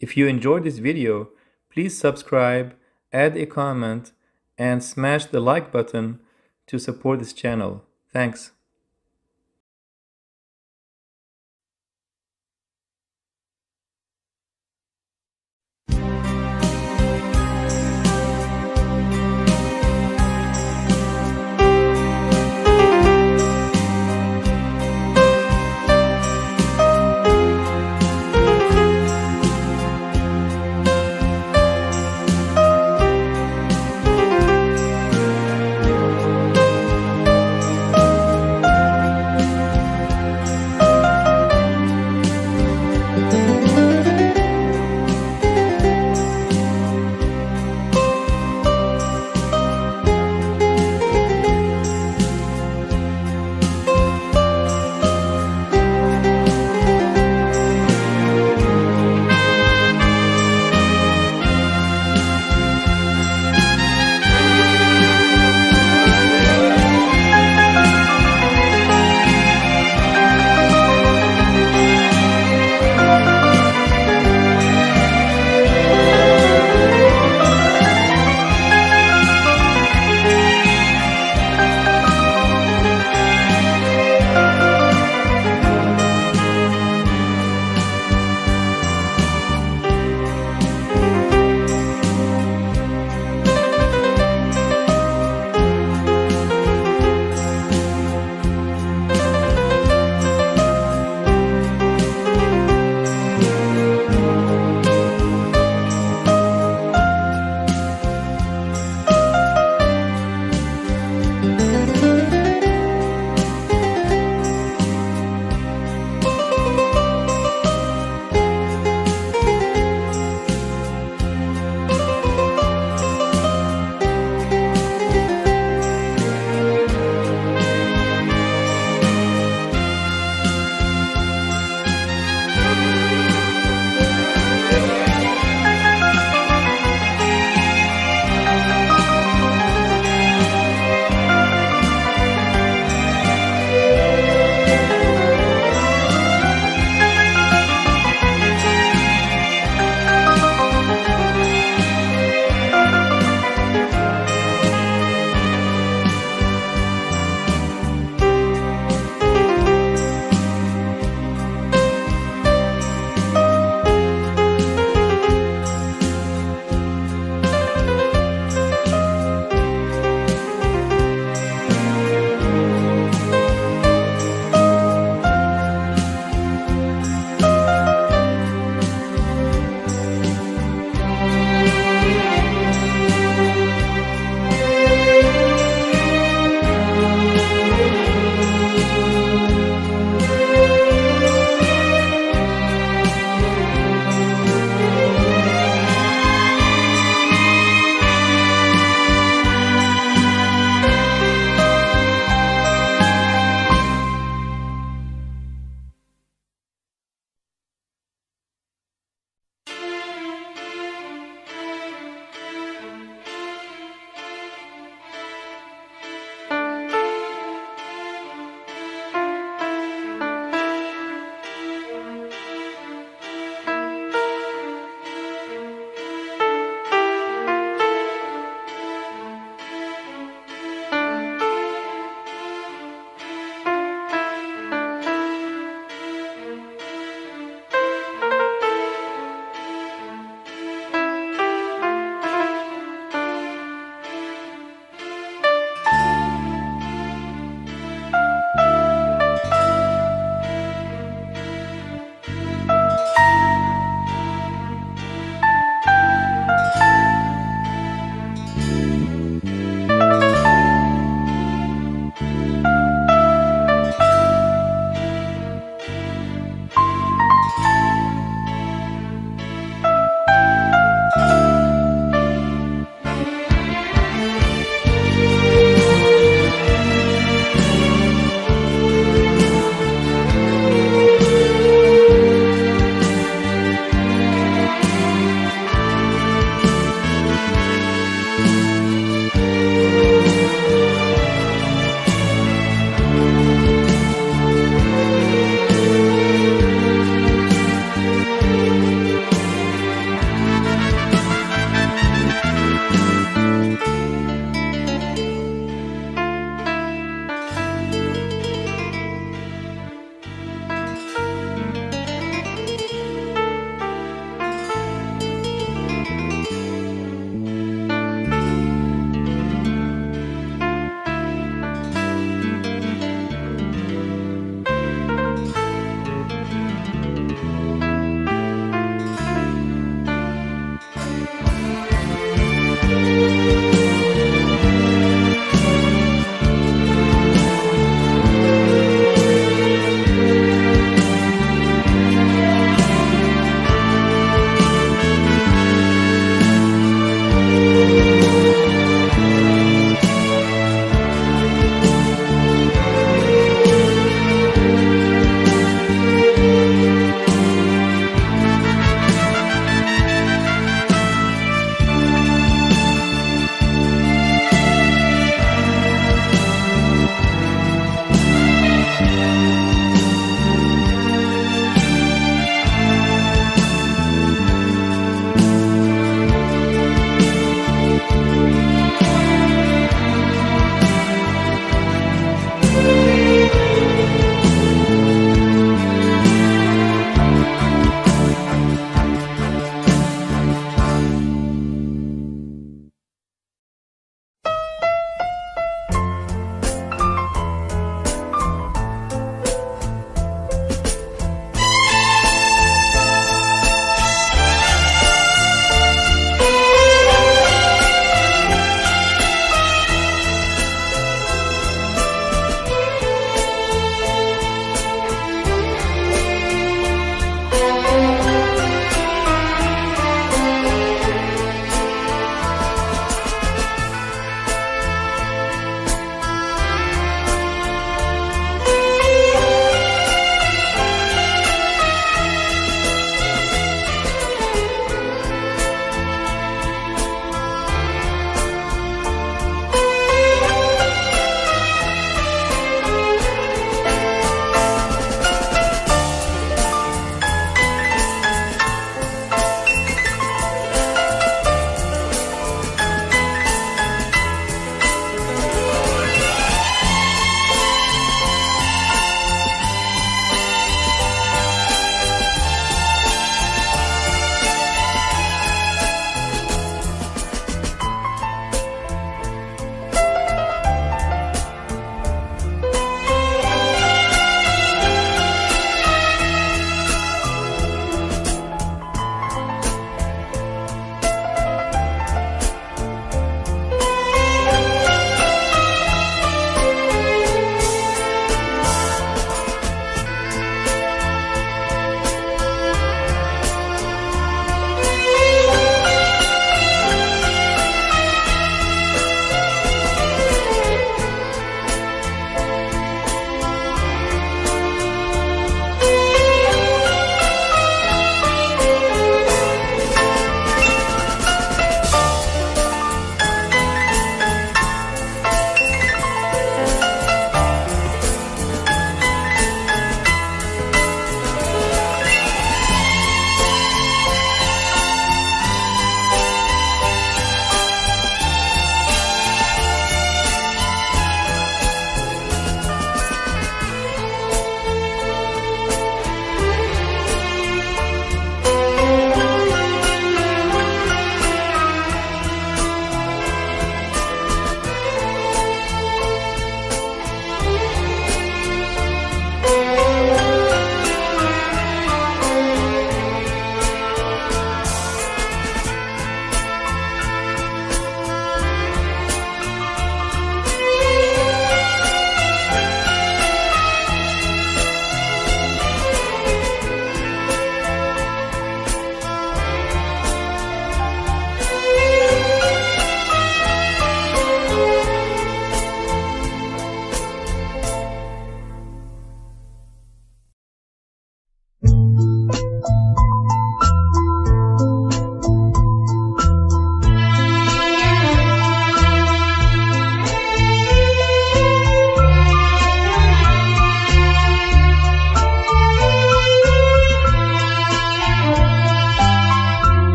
If you enjoyed this video, please subscribe, add a comment, and smash the like button to support this channel. Thanks.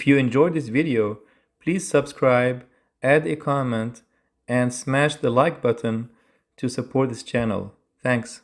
If you enjoyed this video, please subscribe, add a comment, and smash the like button to support this channel. Thanks.